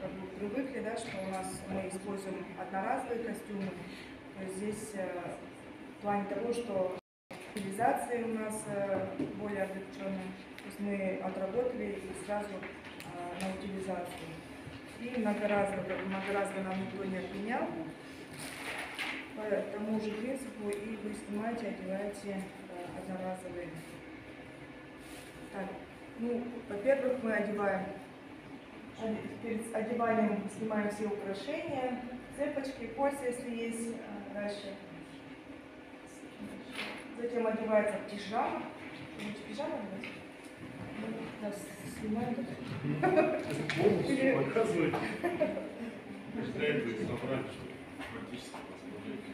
как бы привыкли, да, что у нас мы используем одноразовые костюмы. То есть здесь э, в плане того, что утилизация у нас э, более облегченная. То есть мы отработали и сразу э, на утилизацию. И многоразово, многоразово нам никто не отменял. По тому же принципу и вы снимаете, одеваете э, одноразовые. Так, ну, во-первых, мы одеваем, оде- перед одеванием снимаем все украшения, цепочки, кольца, если есть, а, дальше. Затем одевается пижама. Ну, да, снимаем. Полностью их собрали, чтобы практически посмотреть.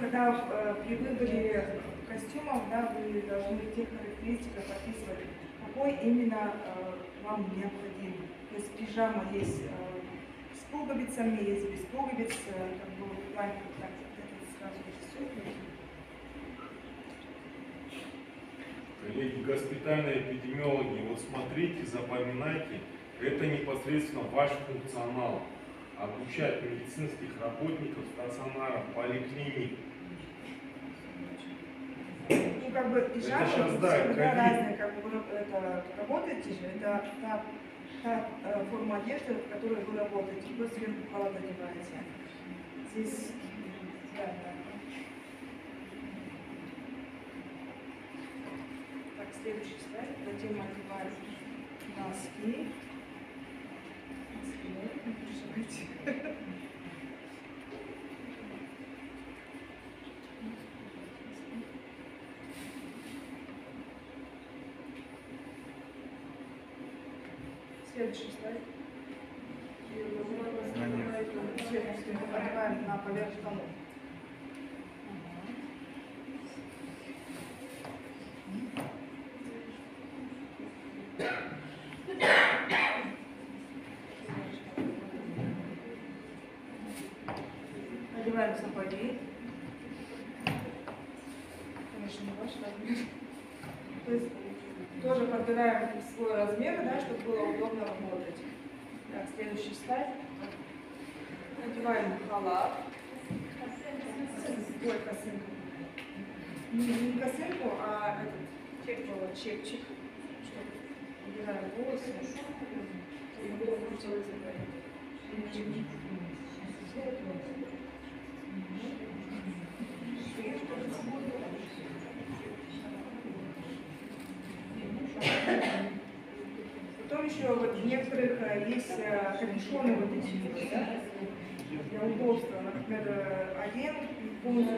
Когда э, при выборе костюмов, да, вы должны в тех характеристиках описывать, какой именно э, вам необходим. То есть пижама есть э, с пуговицами, есть без пуговиц, э, как бы в плане так, сразу все. Коллеги, госпитальные эпидемиологи, вот смотрите, запоминайте, это непосредственно ваш функционал. Обучать медицинских работников стационаров, поликлиник. Ну, как бы пижама, щас, всё да, ковид. разные, как бы вы это, работаете же, это та, та э, форма одежды, в которой вы работаете, вы сверху халат одеваете. Здесь, да, да. Так, следующий слайд, затем одеваем носки. Носки, да, не переживайте. Следующий слайд. Следующий одеваем на поверх штанов. Одеваем сапоги. Конечно, не ваш размер. То есть тоже подбираем свой размер, да, чтобы было удобно работать. Так, следующий слайд. Надеваем халат. Ой, косынку. Не, косынку, а этот чепчик. Убираем волосы. И было крутиться. Потом еще вот в некоторых э, есть э, капюшоны вот эти вот, да, удобства. Например, э, и полностью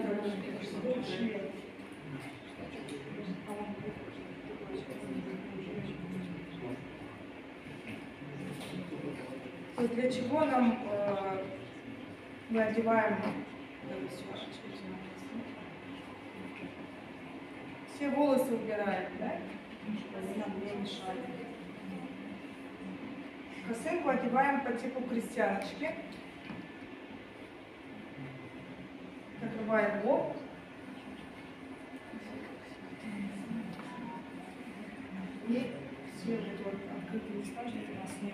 есть для чего нам э, мы одеваем все волосы убираем, да? Они нам не мешали. Косынку одеваем по типу крестьяночки. Лоб. И свежий вот открытый чтобы у нас не.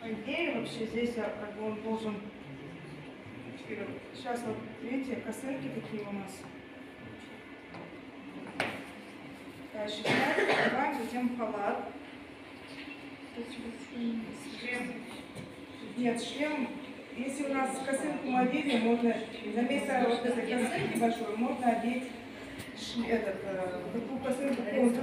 По идее, вообще здесь как бы он должен... Сейчас вот, видите, косынки такие у нас. Дальше сняли, одеваем, затем халат. Шлем. Нет, шлем. Если у нас косынку мы одели, можно на место вот этой косынки большой можно одеть этот, э, такую косынку полностью,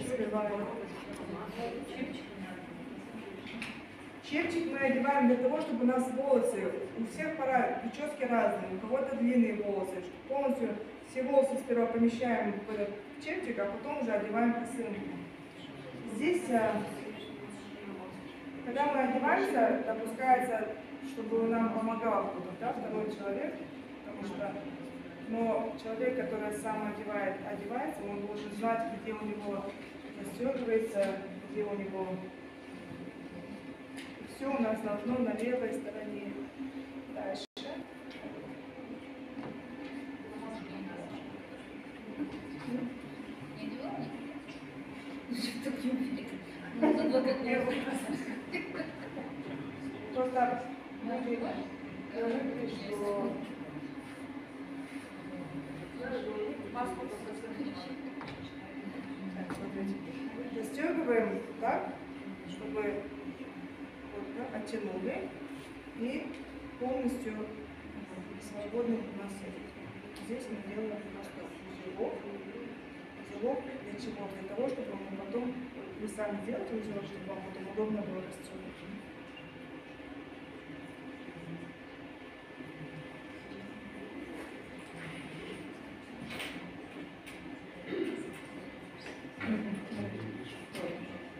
сперва. Чепчик мы одеваем для того, чтобы у нас волосы, у всех пора, прически разные, у кого-то длинные волосы, чтобы полностью все волосы сперва помещаем в этот чепчик, а потом уже одеваем косынку. Здесь, а, когда мы одеваемся, допускается, чтобы нам помогал кто-то, да, второй человек, потому что но человек, который сам одевает, одевается, он должен знать, где у него застегивается, где у него все у нас должно на левой стороне. Дальше. Просто мы привыкли, что Так, смотрите. Застегиваем так, чтобы вот так оттянули и полностью свободный у нас здесь мы делаем просто узелок. Узелок для чего? Для того, чтобы мы потом, вы сами делаете узелок, чтобы вам потом удобно было расстегивать.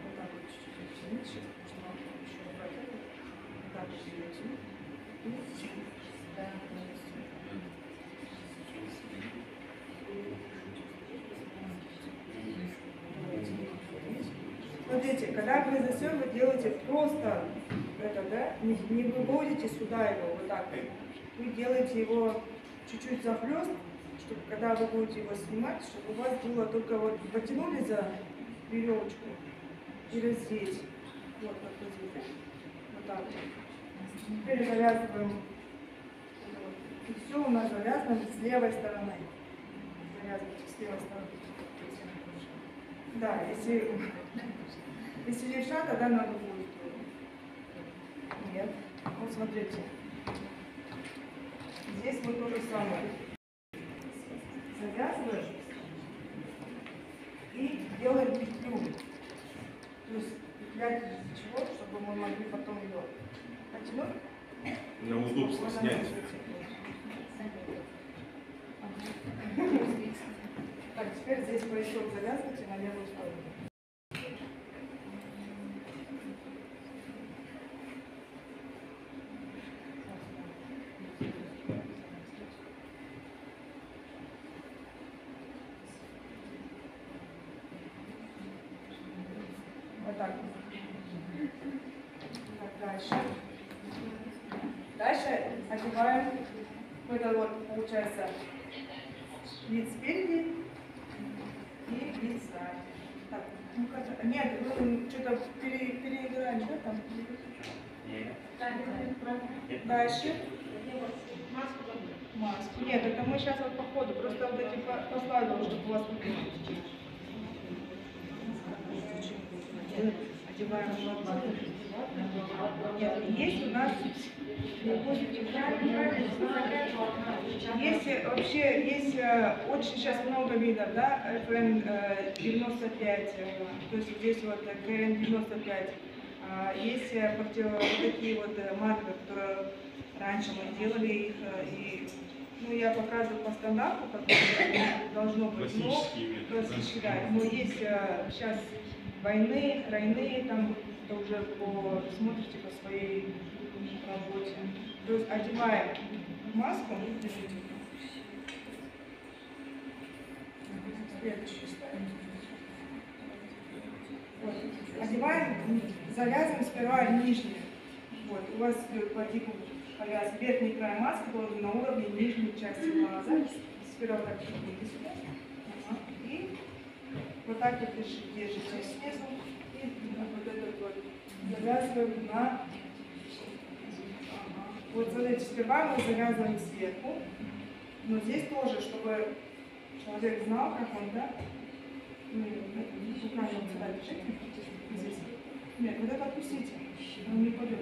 Вот так вот чуть-чуть оттянуть, сейчас, потому что нам еще протянут. Вот так вот ее оттянуть. И да, полностью. Смотрите, когда вы застегиваете, делаете просто это, да, не, не выводите сюда его вот так. Вы делаете его чуть-чуть захлест, чтобы когда вы будете его снимать, чтобы у вас было только вот потянули за веревочку или здесь. Вот как вот здесь. Вот так. Теперь завязываем. И все у нас завязано с левой стороны. Завязывайте с левой стороны. Да, если, если левша, тогда надо будет. Нет. Вот смотрите. Здесь вот то же самое. Завязываем и делаем петлю. То есть петля для чего? Чтобы мы могли потом ее потянуть. Вот она снять. Так, теперь здесь поясок завязывайте на левую сторону. Так. Так, дальше. Дальше одеваем вот это вот, получается, вид спереди и вид сзади. Так, ну как Нет, вы что-то пере, переиграли, да, там? Дальше. Маску. Нет, это мы сейчас вот по ходу, просто вот эти по- послали, чтобы у вас выглядели. Одеваем шапку. Нет, есть у нас есть вообще есть э, очень сейчас много видов, да, FN э, 95, э, то есть здесь вот КН 95. А, Есть вот такие вот марки, которые раньше мы делали их, и ну, я показываю по стандарту, как должно быть, но классические, да, но есть сейчас войны, тройные, там это уже по, смотрите по своей работе. То есть одеваем маску, держите. Следующий. Вот. Одеваем, завязываем сперва нижнюю. Вот, у вас идет по типу повяз. Верхний край маски должен на уровне нижней части глаза. Сперва так поднимите сюда. Ага. И вот так вот держи- держите снизу. И вот этот вот завязываем на... Вот смотрите, сперва мы завязываем сверху. Но здесь тоже, чтобы человек знал, как он, да? Руками вот сюда держите. Здесь. Нет, вот это отпустите. Он не пойдет.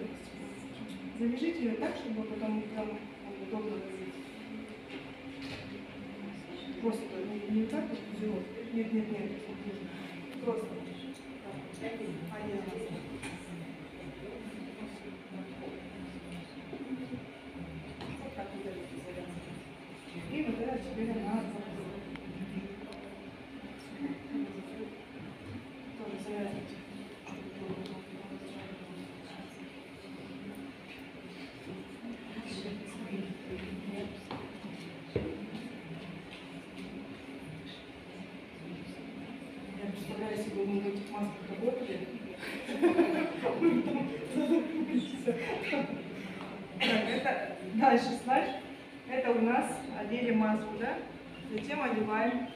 Завяжите ее так, чтобы потом прям удобно возить. Не так вот взяло. Нет, нет, нет. Просто. Это завязано. И вот это теперь она тоже завязывать. Я представляю себе, мы в этих масках работали. Так, это дальше слайд. Это у нас одели маску, да? Затем одеваем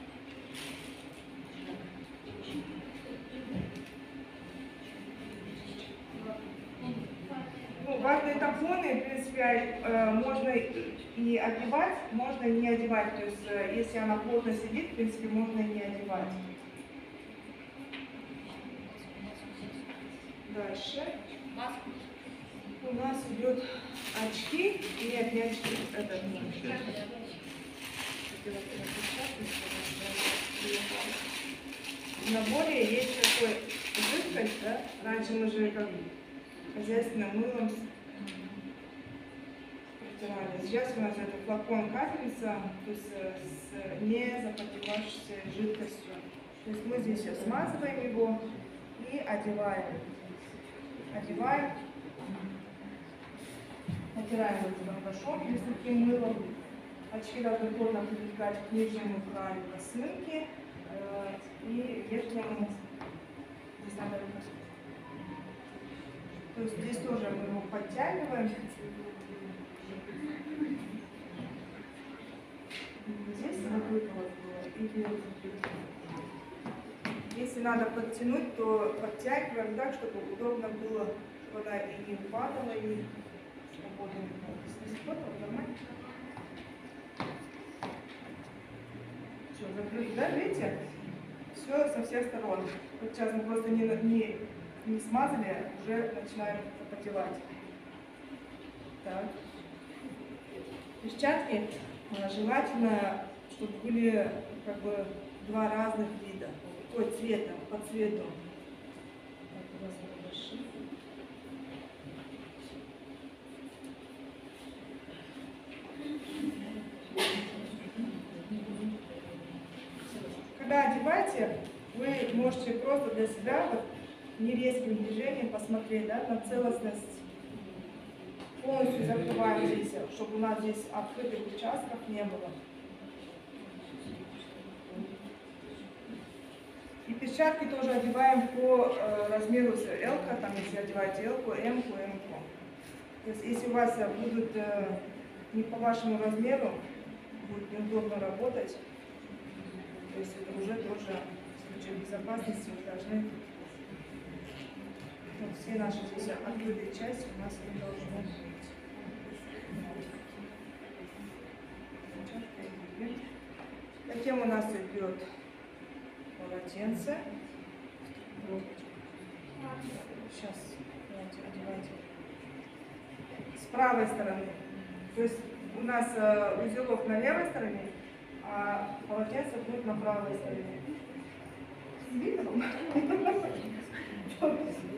Ну, ватные тампоны, в принципе, э, можно и одевать, можно и не одевать. То есть, э, если она плотно сидит, в принципе, можно и не одевать. Дальше. У нас идет очки и не очки. Это В наборе есть такой жидкость, да? Раньше мы же как хозяйственным мылом протирали. Сейчас у нас это флакон капельница, то есть э, с незапотевавшейся жидкостью. То есть мы здесь сейчас смазываем его и одеваем. Одеваем. Натираем вот карандашом или сухим мылом. Очки должны плотно прилегать к нижнему краю косынки э, и верхнему. Здесь то есть здесь тоже мы его подтягиваем. Здесь вот. Или если надо подтянуть, то подтягиваем так, чтобы удобно было, чтобы она и не падала, и свободно. Если сфотал, нормально. Все, закрыто, да, видите? Все со всех сторон. Вот сейчас мы просто не, не не смазали, уже начинаем запотевать. Так. Перчатки а, желательно, чтобы были как бы два разных вида. Ой, цвета, по цвету. Так, у нас хороши. Когда одеваете, вы можете просто для себя вот, нерезким движением посмотреть да, на целостность. Полностью закрываем здесь, чтобы у нас здесь открытых участков не было. И перчатки тоже одеваем по э, размеру L, там если одеваете L, M, M. То есть если у вас э, будут э, не по вашему размеру, будет неудобно работать, то есть это уже тоже в случае безопасности вы должны все наши здесь открытые части у нас не должны быть. Затем у нас идет полотенце. Сейчас, давайте, одевайте. С правой стороны. То есть у нас э, узелок на левой стороне, а полотенце будет на правой стороне. Видно? Мне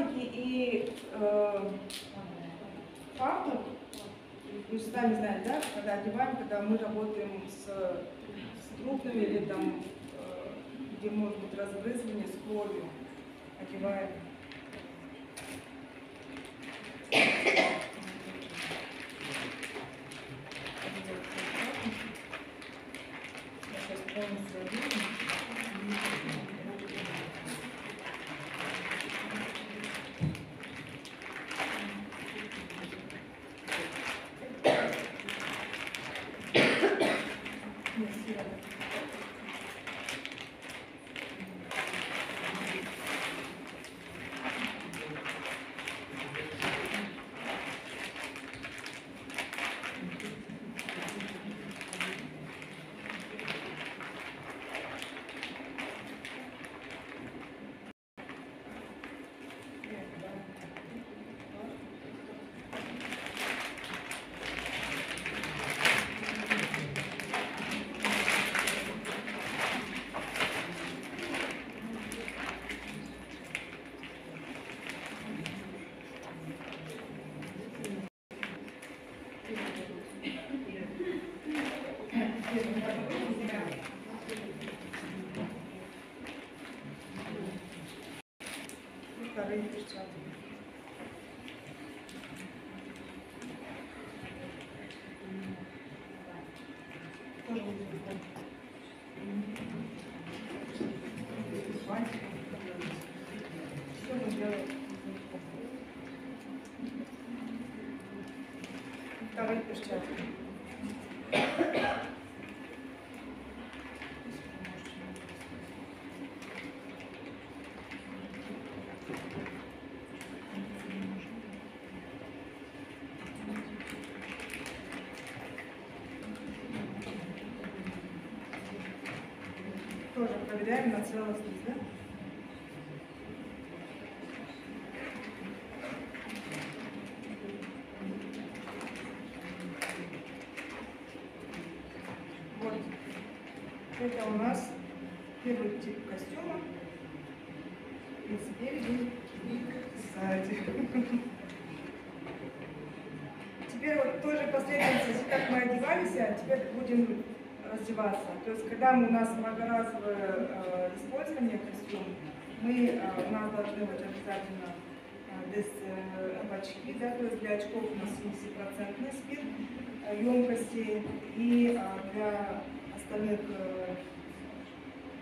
Рукавники и э, фартук, же сами знаете, да, когда одеваем, когда мы работаем с, с трупными или там, э, где может быть разбрызгивание с кровью, одеваем. Я сейчас полностью одену. Спасибо. вторые перчатки. Тоже будет легко. Все мы делаем. Вторые перчатки. Тоже проверяем на целостность, да? Вот. Это у нас первый тип костюма. И спереди, и сзади. Теперь вот тоже последовательность, как мы одевались, а теперь будем раздеваться. То есть, когда у нас многоразовое э, использование костюма, мы, э, у нас должны быть обязательно э, э, очки, да, то есть для очков у нас 70% спирт емкости, и для остальных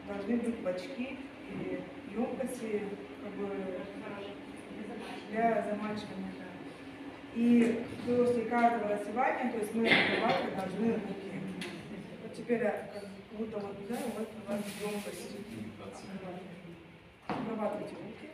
должны быть бачки или емкости, как бы для замачивания. И после каждого раздевания, то есть мы открывать должны руки. Теперь я как будто вот, да, вот у вас емкость. Обрабатывайте руки.